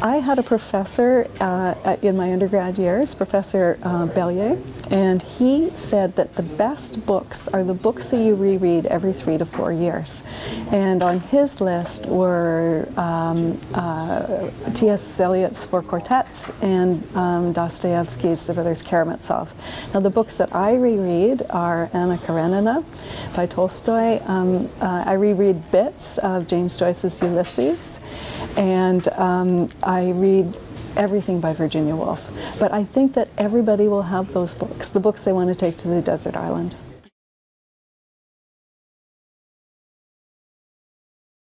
I had a professor uh, in my undergrad years, Professor uh, Bellier, and he said that the best books are the books that you reread every three to four years. And on his list were um, uh, T.S. Eliot's Four Quartets and um, Dostoevsky's The Brothers Karamazov. Now, the books that I reread are Anna Karenina by Tolstoy. Um, uh, I reread bits of James Joyce's Ulysses, and um, I read everything by Virginia Woolf. But I think that everybody will have those books, the books they want to take to the desert island.